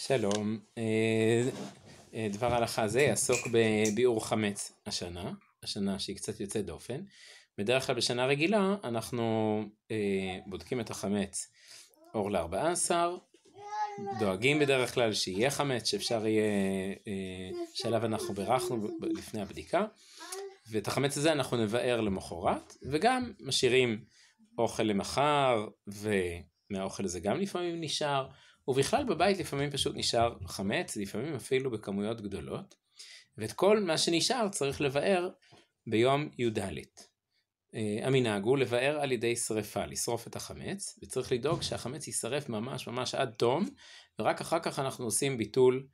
שלום, אה, אה, דבר ההלכה הזה יעסוק בביאור חמץ השנה, השנה שהיא קצת יוצאת דופן. בדרך כלל בשנה רגילה אנחנו אה, בודקים את החמץ אור ל-14, דואגים בדרך כלל שיהיה חמץ, שאפשר יהיה, שעליו אנחנו בירכנו לפני הבדיקה, ואת החמץ הזה אנחנו נבער למחרת, וגם משאירים אוכל למחר, ומהאוכל הזה גם לפעמים נשאר. ובכלל בבית לפעמים פשוט נשאר חמץ, לפעמים אפילו בכמויות גדולות, ואת כל מה שנשאר צריך לבאר ביום י"ד. אה, המנהג הוא לבאר על ידי שרפה, לשרוף את החמץ, וצריך לדאוג שהחמץ יישרף ממש ממש עד תום, ורק אחר כך אנחנו עושים ביטול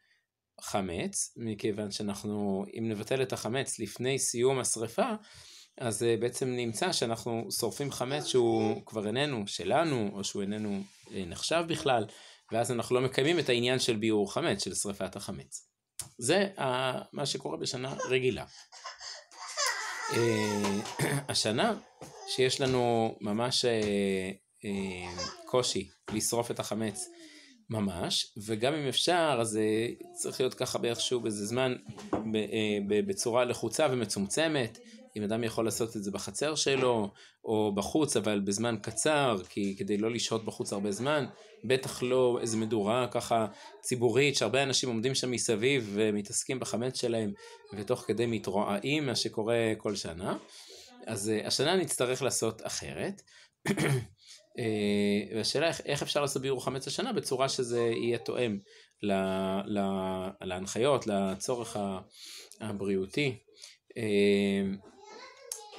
חמץ, מכיוון שאנחנו, אם נבטל את החמץ לפני סיום השרפה, אז אה, בעצם נמצא שאנחנו שורפים חמץ שהוא כבר איננו שלנו, או שהוא איננו אה, נחשב בכלל, ואז אנחנו לא מקיימים את העניין של ביעור חמץ, של שריפת החמץ. זה מה שקורה בשנה רגילה. אה, השנה שיש לנו ממש אה, אה, קושי לשרוף את החמץ ממש, וגם אם אפשר, אז צריך להיות ככה באיכשהו באיזה זמן בצורה לחוצה ומצומצמת, אם אדם יכול לעשות את זה בחצר שלו, או בחוץ, אבל בזמן קצר, כי כדי לא לשהות בחוץ הרבה זמן, בטח לא איזה מדורה ככה ציבורית, שהרבה אנשים עומדים שם מסביב ומתעסקים בחמץ שלהם, ותוך כדי מתרועעים, מה שקורה כל שנה. אז uh, השנה נצטרך לעשות אחרת. uh, והשאלה איך, איך אפשר לעשות ביור חמץ השנה בצורה שזה יהיה תואם לה, לה, להנחיות, לצורך הבריאותי.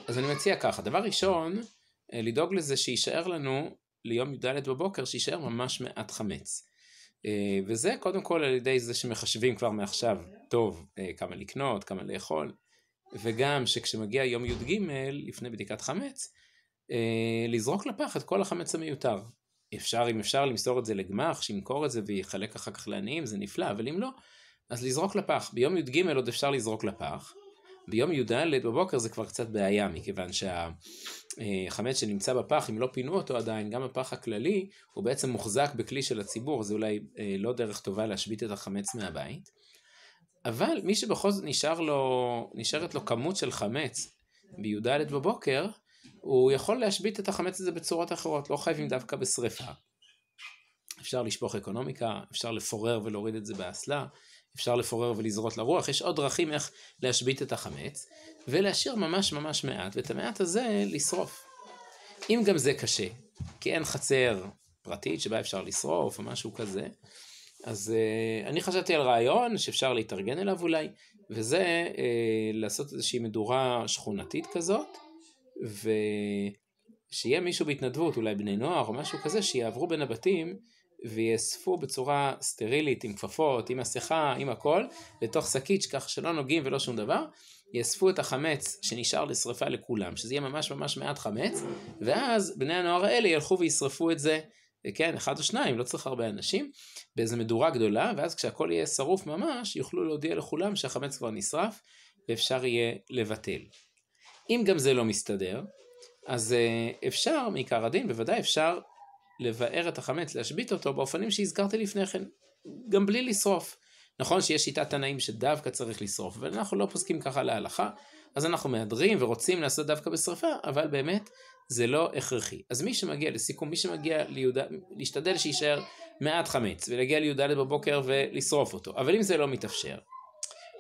אז אני מציע ככה, דבר ראשון, אה, לדאוג לזה שיישאר לנו ליום י"ד בבוקר, שיישאר ממש מעט חמץ. אה, וזה קודם כל על ידי זה שמחשבים כבר מעכשיו טוב אה, כמה לקנות, כמה לאכול, וגם שכשמגיע יום י"ג, לפני בדיקת חמץ, לזרוק לפח את כל החמץ המיותר. אפשר, אם אפשר, למסור את זה לגמח, שימכור את זה ויחלק אחר כך לעניים, זה נפלא, אבל אם לא, אז לזרוק לפח. ביום י"ג עוד אפשר לזרוק לפח. ביום י"ד בבוקר זה כבר קצת בעיה, מכיוון שהחמץ שנמצא בפח, אם לא פינו אותו עדיין, גם הפח הכללי, הוא בעצם מוחזק בכלי של הציבור, זה אולי אה, לא דרך טובה להשבית את החמץ מהבית. אבל מי שבכל זאת נשאר לו, נשארת לו כמות של חמץ בי"ד בבוקר, הוא יכול להשבית את החמץ הזה בצורות אחרות, לא חייבים דווקא בשריפה. אפשר לשפוך אקונומיקה, אפשר לפורר ולהוריד את זה באסלה, אפשר לפורר ולזרות לרוח, יש עוד דרכים איך להשבית את החמץ, ולהשאיר ממש ממש מעט, ואת המעט הזה לשרוף. אם גם זה קשה, כי אין חצר פרטית שבה אפשר לשרוף או משהו כזה, אז uh, אני חשבתי על רעיון שאפשר להתארגן אליו אולי, וזה uh, לעשות איזושהי מדורה שכונתית כזאת, ושיהיה מישהו בהתנדבות, אולי בני נוער או משהו כזה, שיעברו בין הבתים ויאספו בצורה סטרילית עם כפפות, עם מסכה, עם הכל, לתוך שקית ככה שלא נוגעים ולא שום דבר, יאספו את החמץ שנשאר לשרפה לכולם, שזה יהיה ממש ממש מעט חמץ, ואז בני הנוער האלה ילכו וישרפו את זה, כן, אחד או שניים, לא צריך הרבה אנשים, באיזה מדורה גדולה, ואז כשהכל יהיה שרוף ממש, יוכלו להודיע לכולם שהחמץ כבר נשרף, ואפשר יהיה לבטל. אם גם זה לא מסתדר, אז אה, אפשר, מעיקר הדין, בוודאי אפשר לבאר את החמץ, להשבית אותו באופנים שהזכרתי לפני כן, גם בלי לשרוף. נכון שיש שיטת תנאים שדווקא צריך לשרוף, אבל אנחנו לא פוסקים ככה להלכה, אז אנחנו מהדרים ורוצים לעשות דווקא בשרפה, אבל באמת זה לא הכרחי. אז מי שמגיע, לסיכום, מי שמגיע ליהודה, להשתדל שיישאר מעט חמץ, ולהגיע לי"ד בבוקר ולשרוף אותו, אבל אם זה לא מתאפשר,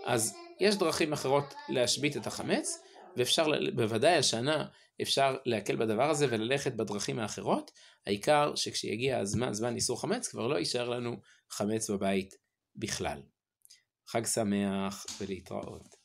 אז יש דרכים אחרות להשבית את החמץ, ואפשר, בוודאי השנה, אפשר להקל בדבר הזה וללכת בדרכים האחרות, העיקר שכשיגיע הזמן, זמן איסור חמץ, כבר לא יישאר לנו חמץ בבית בכלל. חג שמח ולהתראות.